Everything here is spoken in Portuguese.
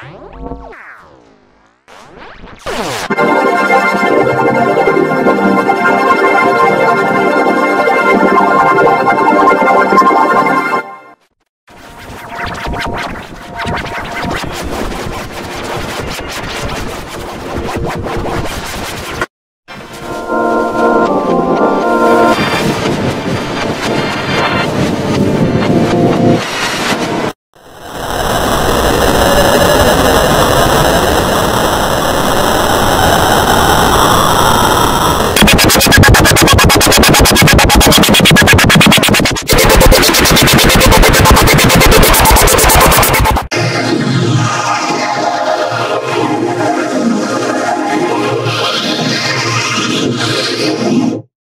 Música Thank